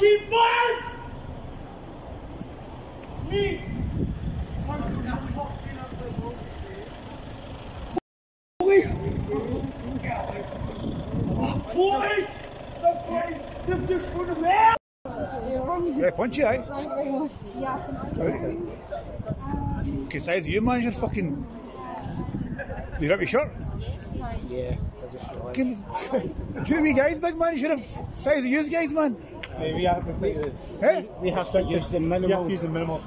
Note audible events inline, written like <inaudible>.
fucking words! Me! Boys! Boys! The boys! They've just run away! Yeah, punch you, eh? Okay, size of you, man, you're fucking. You're up your shirt? Yeah, I just realised. <laughs> Can, two wee guys, big man, you should have size of you guys, man. We have to, We have use the we have to use the minimal